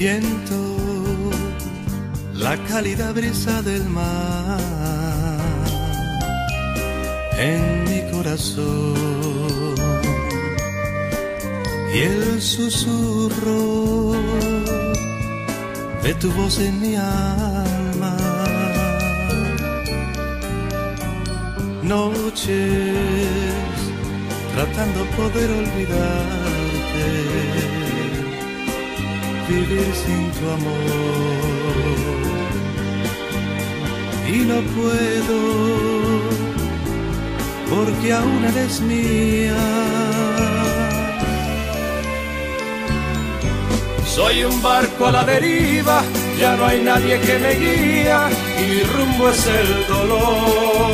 Siento la cálida brisa del mar en mi corazón y el susurro de tu voz en mi alma. Noches tratando poder olvidarte, vivir sin tu amor. Y no puedo, porque aún eres mía. Soy un barco a la deriva, ya no hay nadie que me guía y mi rumbo es el dolor.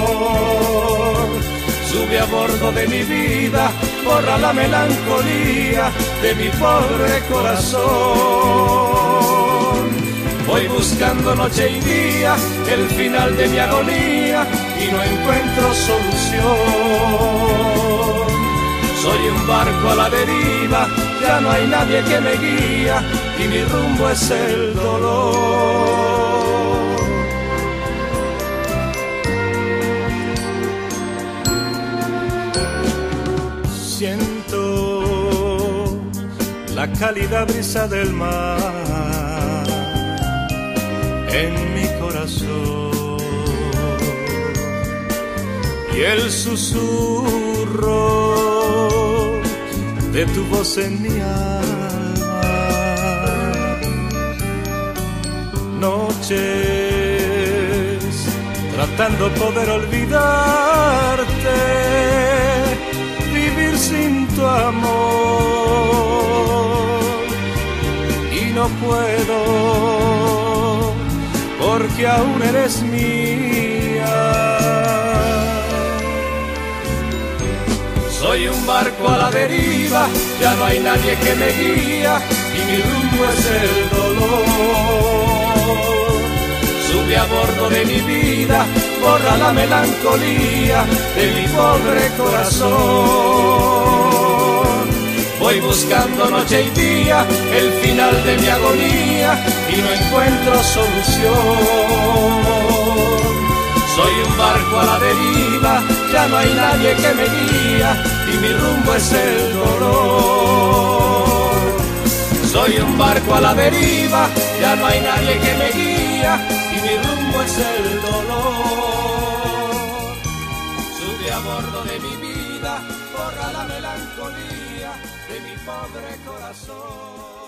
Sube a bordo de mi vida, borra la melancolía de mi pobre corazón. Voy buscando noche y día el final de mi agonía y no encuentro solución. Soy un barco a la deriva, ya no hay nadie que me guía y mi rumbo es el dolor. Siento la cálida brisa del mar en mi corazón y el susurro de tu voz en mi alma. Noches tratando poder olvidarte, vivir sin tu amor. Y no puedo, porque aún eres mía. Soy un barco a la deriva, ya no hay nadie que me guía y mi rumbo es el dolor. Sube a bordo de mi vida, borra la melancolía de mi pobre corazón. Voy buscando noche y día el final de mi agonía y no encuentro solución. Soy un barco a la deriva, ya no hay nadie que me guía y mi rumbo es el dolor. Soy un barco a la deriva, ya no hay nadie que me guía y mi rumbo es el dolor. Sube a bordo de mi vida, borra la melancolía de mi pobre corazón.